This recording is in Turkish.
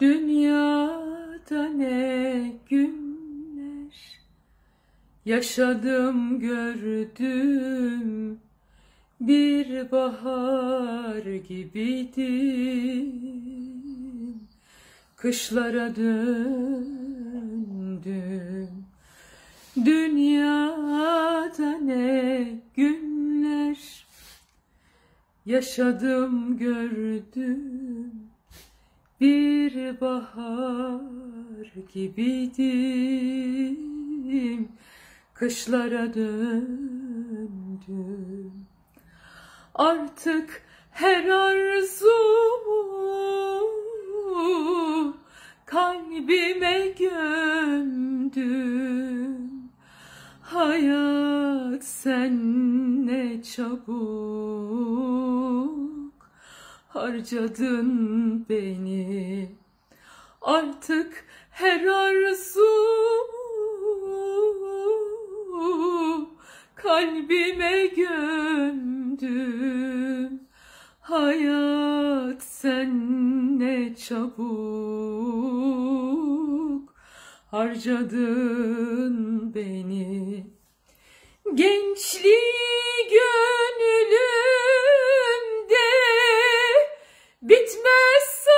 Dünyada ne günler. Yaşadım gördüm. Bir bahar gibiydim kışlara döndüm. Dünyada ne günler. Yaşadım gördüm bir bahar gibiydim Kışlara döndüm. Artık her arzumu Kalbime gömdüm. Hayat sen ne çabuk harcadın beni. Artık her arzumu kalbime gömdüm Hayat sen ne çabuk harcadın beni. Gençliği Christmas!